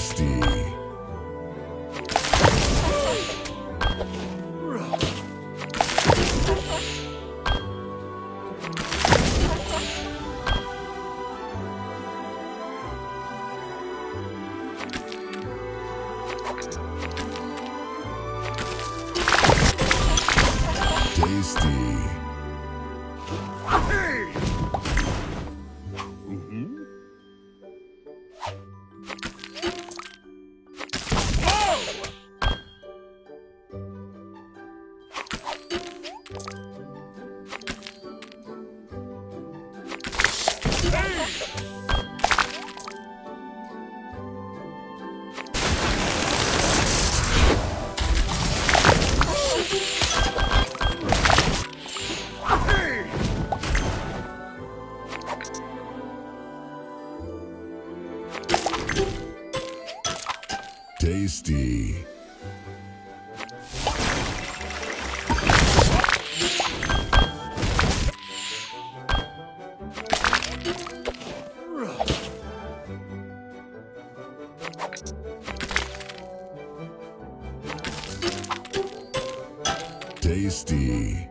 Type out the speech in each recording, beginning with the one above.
Tasty. Tasty. Tasty.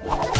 Roar!